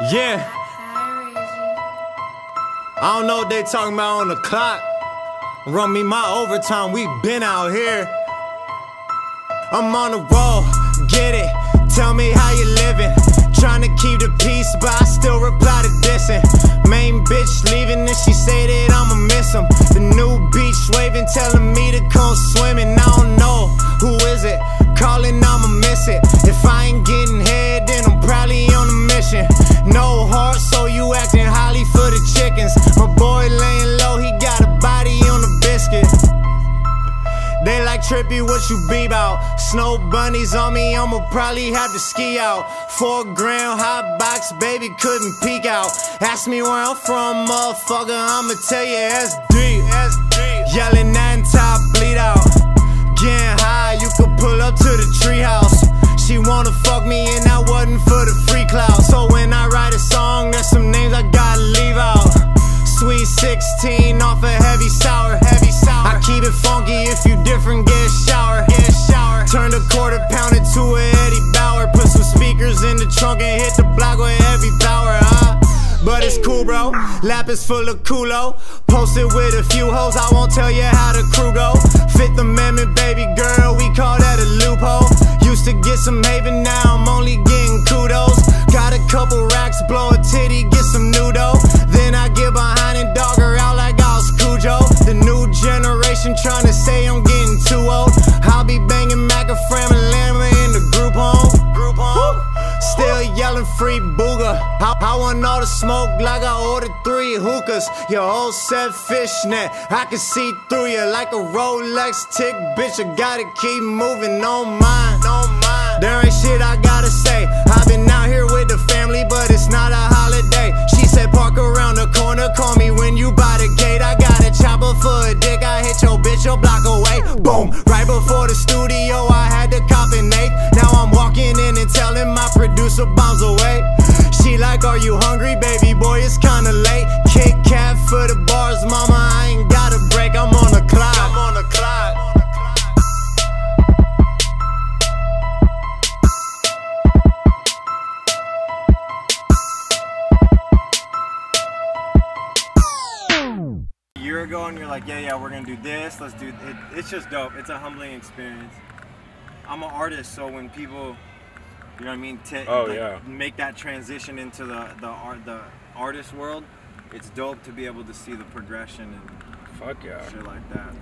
Yeah. I don't know what they talking about on the clock. Run me my overtime, we been out here. I'm on the roll, get it. Tell me how you living. Trying to keep the peace, but I still reply to dissing. Main bitch leaving, and she say that I'ma miss him. The new beach waving, telling me to come swimming. I don't know who is it. Calling, I'ma miss it. If I ain't getting head, then I'm probably on a mission. Trippy, what you be about? Snow bunnies on me, I'ma probably have to ski out. Four grand hot box, baby, couldn't peek out. Ask me where I'm from, motherfucker, I'ma tell you that's deep. That's deep. Yelling that top bleed out. Getting high, you could pull up to the treehouse. She wanna fuck me, and I wasn't for the free clout. 16 off a heavy sour, heavy sour. I keep it funky if you different, get a shower, get a shower. Turn the quarter pound into a Eddie Bauer. Put some speakers in the trunk and hit the block with heavy power, huh? But it's cool, bro. Lap is full of culo. Posted with a few hoes, I won't tell you how the crew go. Fifth Amendment, baby girl, we call that a loophole. Used to get some haven, now I'm only getting kudos. Got a couple free booger. I, I want all the smoke like I ordered three hookahs. Your whole set fishnet. I can see through you like a Rolex tick, bitch. I gotta keep moving on mine. On mine. There ain't shit I gotta say. I've been out producer bombs away. She like, are you hungry, baby boy? It's kinda late. Kit Kat for the bars, mama. I ain't got a break. I'm on the clock. I'm on the clock. a year ago and you're like, yeah, yeah, we're gonna do this, let's do it. It's just dope. It's a humbling experience. I'm an artist, so when people, you know what I mean, To, Oh, like, yeah. make that transition into the the art the artist world, it's dope to be able to see the progression and Fuck yeah. shit like that.